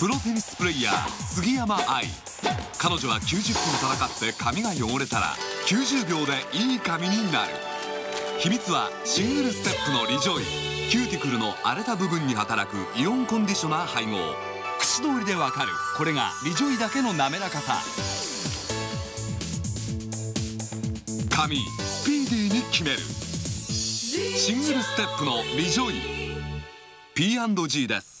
プロテニスプレイヤー杉山愛。彼女は90分戦って髪が汚れたら90秒でいい髪になる。秘密はシングルステップのリジョイ。キューティクルの荒れた部分に働くイオンコンディショナー配合。櫛通りでわかる。これがリジョイだけの滑らかさ。髪スピーディーに決める。シングルステップのリジョイ。P&G です。